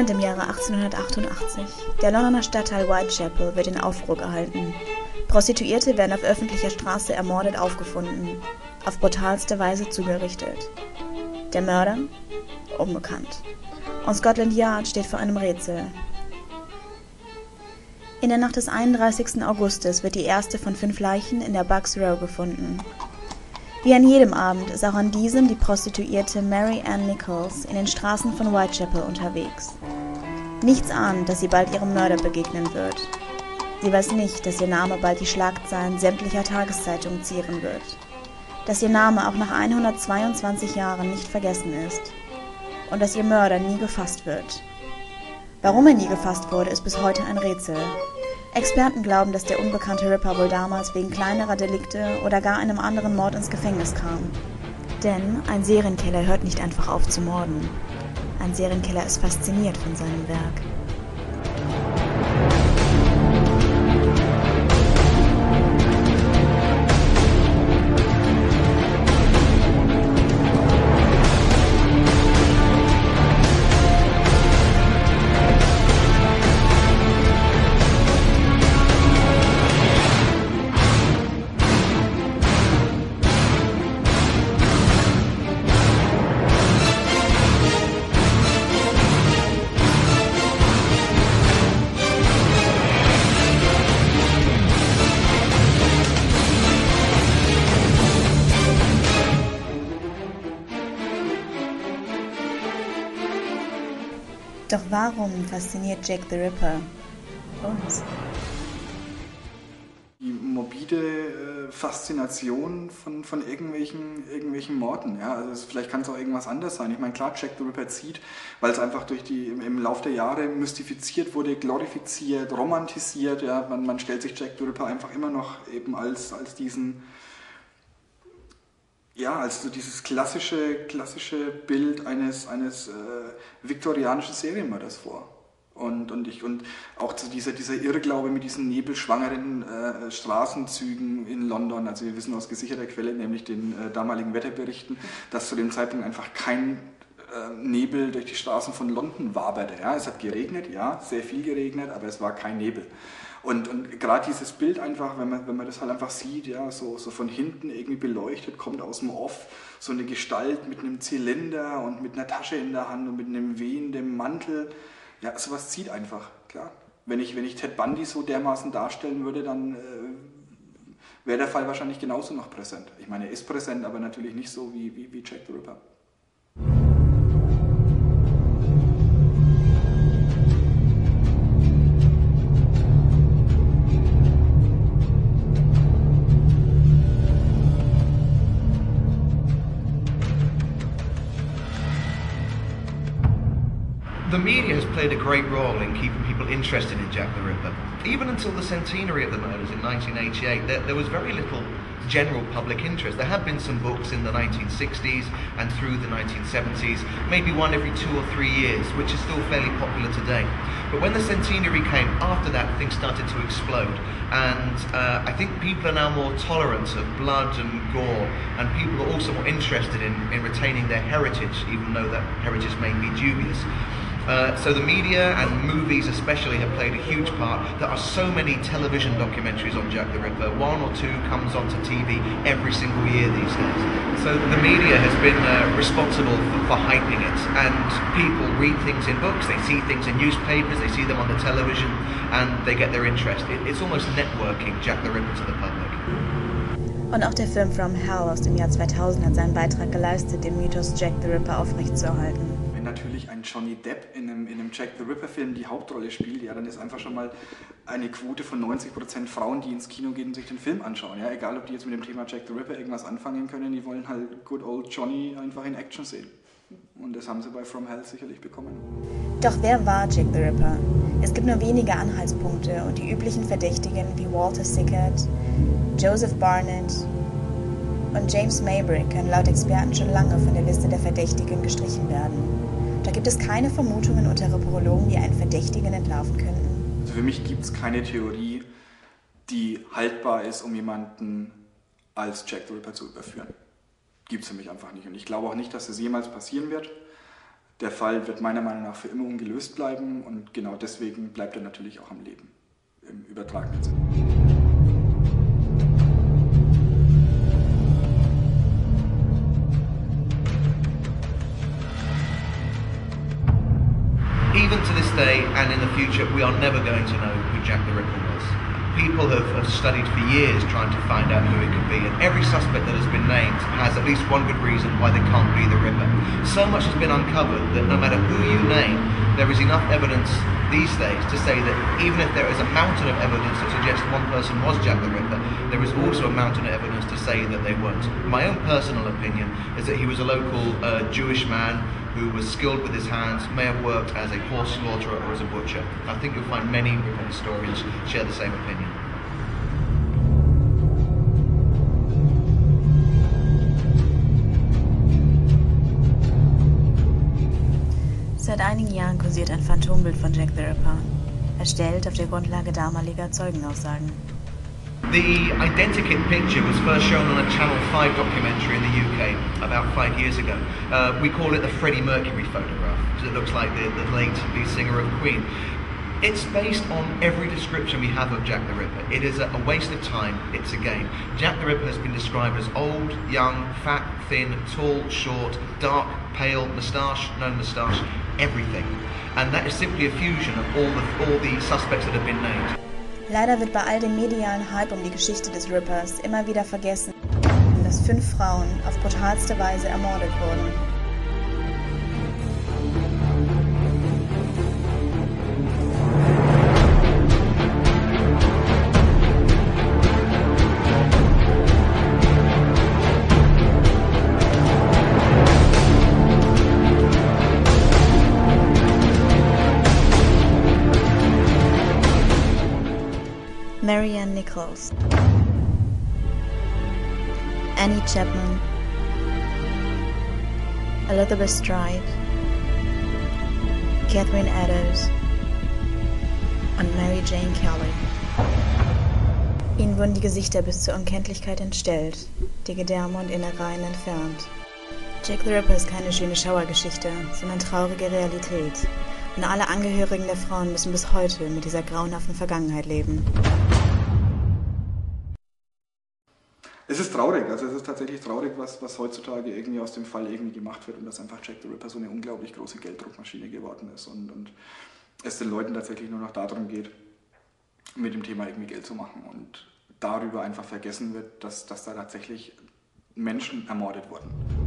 England im Jahre 1888. Der Londoner Stadtteil Whitechapel wird in Aufruhr gehalten. Prostituierte werden auf öffentlicher Straße ermordet aufgefunden, auf brutalste Weise zugerichtet. Der Mörder? Unbekannt. Und Scotland Yard steht vor einem Rätsel. In der Nacht des 31. Augustes wird die erste von fünf Leichen in der Bucks Row gefunden. Wie an jedem Abend ist auch an diesem die Prostituierte Mary Ann Nichols in den Straßen von Whitechapel unterwegs. Nichts ahnt, dass sie bald ihrem Mörder begegnen wird. Sie weiß nicht, dass ihr Name bald die Schlagzeilen sämtlicher Tageszeitungen zieren wird. Dass ihr Name auch nach 122 Jahren nicht vergessen ist. Und dass ihr Mörder nie gefasst wird. Warum er nie gefasst wurde, ist bis heute ein Rätsel. Experten glauben, dass der unbekannte Ripper wohl damals wegen kleinerer Delikte oder gar einem anderen Mord ins Gefängnis kam. Denn ein Serienkiller hört nicht einfach auf zu morden. Ein Serienkiller ist fasziniert von seinem Werk. Warum fasziniert Jack the Ripper uns? Die morbide äh, Faszination von, von irgendwelchen, irgendwelchen Morden. Ja? Also es, vielleicht kann es auch irgendwas anderes sein. Ich meine, klar, Jack the Ripper zieht, weil es einfach durch die, im, im Lauf der Jahre mystifiziert wurde, glorifiziert, romantisiert. Ja? Man, man stellt sich Jack the Ripper einfach immer noch eben als, als diesen ja, also dieses klassische, klassische Bild eines, eines äh, viktorianischen Serienmörders vor. Und, und, ich, und auch zu dieser, dieser Irrglaube mit diesen nebelschwangeren äh, Straßenzügen in London, also wir wissen aus gesicherter Quelle, nämlich den äh, damaligen Wetterberichten, dass zu dem Zeitpunkt einfach kein äh, Nebel durch die Straßen von London waberte. Ja, es hat geregnet, ja, sehr viel geregnet, aber es war kein Nebel. Und, und gerade dieses Bild einfach, wenn man, wenn man das halt einfach sieht, ja, so, so von hinten irgendwie beleuchtet, kommt aus dem Off so eine Gestalt mit einem Zylinder und mit einer Tasche in der Hand und mit einem wehenden Mantel. Ja, sowas zieht einfach, klar. Wenn ich, wenn ich Ted Bundy so dermaßen darstellen würde, dann äh, wäre der Fall wahrscheinlich genauso noch präsent. Ich meine, er ist präsent, aber natürlich nicht so wie, wie, wie Jack the Ripper. The media has played a great role in keeping people interested in Jack the Ripper. Even until the centenary of the murders in 1988, there, there, was very little general public interest. There had been some books in the 1960s and through the 1970s, maybe one every two or three years, which is still fairly popular today. But when the centenary came, after that, things started to explode. And uh, I think people are now more tolerant of blood and gore, and people are also more interested in, in retaining their heritage, even though that heritage may be dubious. Uh, so the media and movies especially have played a huge part. There are so many television documentaries on Jack the Ripper. One or two comes onto TV every single year these days. So the media has been uh, responsible for, for, hyping it, and people read things in books, they see things in newspapers, they see them on the television, and they get their interest. It, it's almost networking Jack the Ripper to the public. Und auch der Film From Hell aus dem Jahr 2000 hat seinen Beitrag geleistet, den Mythos Jack the Ripper aufrechtzuerhalten. Natürlich ein Johnny Depp in einem, in einem Jack the Ripper-Film die Hauptrolle spielt, ja, dann ist einfach schon mal eine Quote von 90% Frauen, die ins Kino gehen und sich den Film anschauen. Ja, egal, ob die jetzt mit dem Thema Jack the Ripper irgendwas anfangen können, die wollen halt good old Johnny einfach in Action sehen. Und das haben sie bei From Hell sicherlich bekommen. Doch wer war Jack the Ripper? Es gibt nur wenige Anhaltspunkte und die üblichen Verdächtigen wie Walter Sickert, Joseph Barnett und James Maybrick können laut Experten schon lange von der Liste der Verdächtigen gestrichen werden. Da gibt es keine Vermutungen unter Reporologen, die einen Verdächtigen entlarven könnten. Also für mich gibt es keine Theorie, die haltbar ist, um jemanden als Jack the Ripper zu überführen. Gibt es für mich einfach nicht. Und ich glaube auch nicht, dass das jemals passieren wird. Der Fall wird meiner Meinung nach für immer ungelöst bleiben und genau deswegen bleibt er natürlich auch am Leben im übertragenen Sinne. Even to this day and in the future, we are never going to know who Jack the Ripper was. People have, have studied for years trying to find out who it could be, and every suspect that has been named has at least one good reason why they can't be the Ripper. So much has been uncovered that no matter who you name, there is enough evidence these days to say that even if there is a mountain of evidence that suggests one person was Jack the Ripper, there is also a mountain of evidence to say that they weren't. My own personal opinion is that he was a local uh, Jewish man who was skilled with his hands, may have worked as a horse slaughterer or as a butcher. I think you'll find many Ripper historians share the same opinion. Seit einigen Jahren kursiert ein Phantombild von Jack the Ripper, erstellt auf der Grundlage damaliger Zeugenaussagen. The identikit picture was first shown on a Channel 5 documentary in the UK about five years ago. Uh, we call it the Freddie Mercury photograph, because it looks like the, the late lead singer of Queen. It's based on every description we have of Jack the Ripper. It is a, a waste of time, it's a game. Jack the Ripper has been described as old, young, fat, thin, tall, short, dark, pale, moustache, no moustache, everything. And that is simply a fusion of all the, all the suspects that have been named. Leider wird bei all dem medialen Hype um die Geschichte des Rippers immer wieder vergessen, dass fünf Frauen auf brutalste Weise ermordet wurden. Nichols, Annie Chapman, Elizabeth Stride, Catherine Eddowes und Mary Jane Kelly. Ihnen wurden die Gesichter bis zur Unkenntlichkeit entstellt, die Gedärme und Innereien entfernt. Jack the Ripper ist keine schöne Schauergeschichte, sondern traurige Realität. Und alle Angehörigen der Frauen müssen bis heute mit dieser grauenhaften Vergangenheit leben. Es ist traurig, also es ist tatsächlich traurig, was, was heutzutage irgendwie aus dem Fall irgendwie gemacht wird und dass einfach Jack the Ripper so eine unglaublich große Gelddruckmaschine geworden ist und, und es den Leuten tatsächlich nur noch darum geht, mit dem Thema irgendwie Geld zu machen und darüber einfach vergessen wird, dass, dass da tatsächlich Menschen ermordet wurden.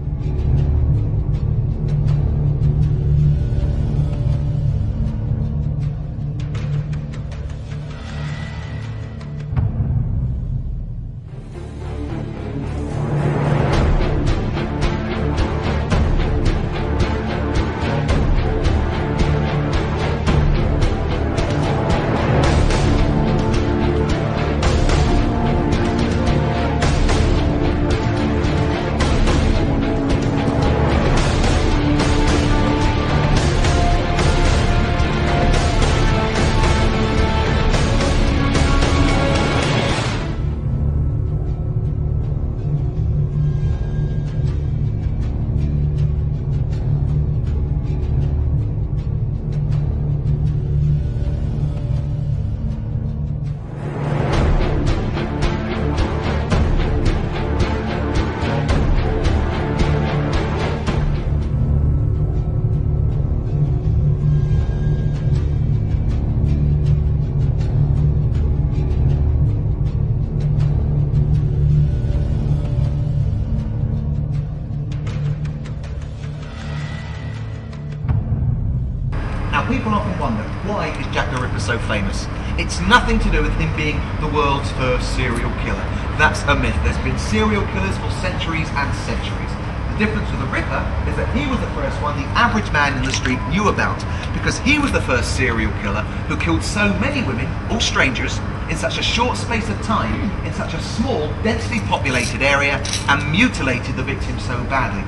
Nothing to do with him being the world's first serial killer. That's a myth. There's been serial killers for centuries and centuries. The difference with the Ripper is that he was the first one the average man in the street knew about because he was the first serial killer who killed so many women, all strangers, in such a short space of time, in such a small, densely populated area, and mutilated the victims so badly.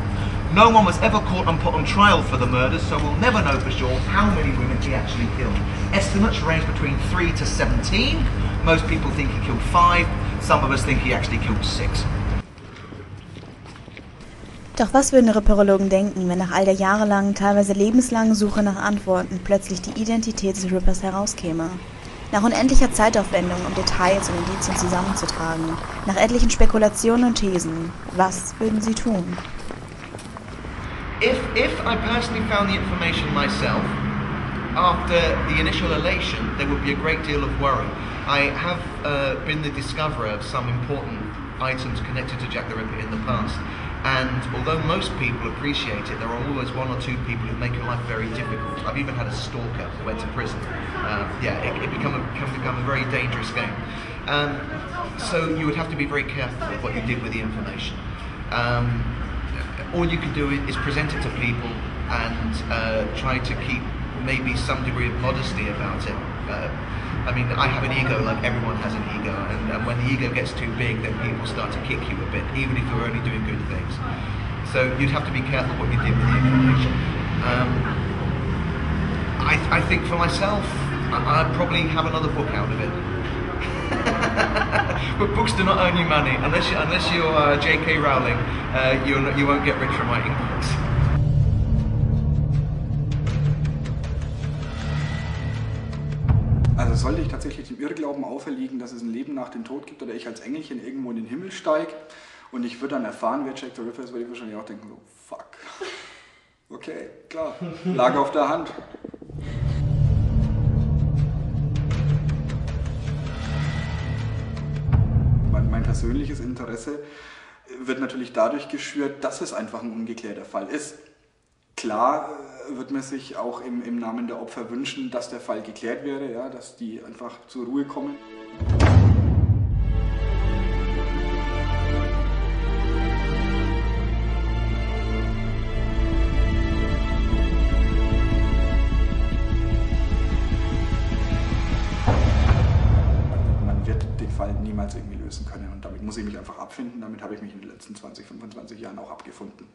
No one was ever caught and put on trial for the murders, so we'll never know for sure how many women he actually killed. Estimates range between 3 to 17. Most people think he killed 5. Some of us think he actually killed 6. Doch was würden Ripperologen denken, wenn nach all der jahrelangen, teilweise lebenslangen Suche nach Antworten plötzlich die Identität des Rippers herauskäme? Nach unendlicher Zeitaufwendung, um Details und Indizien zusammenzutragen, nach etlichen Spekulationen und Thesen, was würden Sie tun? If, if I personally found the information myself, after the initial elation, there would be a great deal of worry. I have uh, been the discoverer of some important items connected to Jack the Ripper in the past. And although most people appreciate it, there are always one or two people who make your life very difficult. I've even had a stalker who went to prison. Uh, yeah, it, it become a, can become a very dangerous game. Um, so you would have to be very careful with what you did with the information. Um, all you can do is present it to people and uh, try to keep maybe some degree of modesty about it. Uh, I mean, I have an ego like everyone has an ego, and, and, when the ego gets too big, then people start to kick you a bit, even if you're only doing good things. So you'd have to be careful what you did with the information. Um, I, I, think for myself, I, would probably have another book out of it. but books do not earn you money unless you, unless you're uh, J.K. Rowling. Uh, you you won't get rich from writing books. Also sollte ich tatsächlich dem Irrglauben auferliegen, dass es ein Leben nach dem Tod gibt oder ich als Engelchen irgendwo in den Himmel steige und ich würde dann erfahren, wer Jack the Ripper ist, würde ich wahrscheinlich auch denken, so, fuck. Okay, klar, lag auf der Hand. Persönliches Interesse wird natürlich dadurch geschürt, dass es einfach ein ungeklärter Fall ist. Klar wird man sich auch im, im Namen der Opfer wünschen, dass der Fall geklärt wäre, ja, dass die einfach zur Ruhe kommen. Einfach abfinden. Damit habe ich mich in den letzten 20, 25 Jahren auch abgefunden.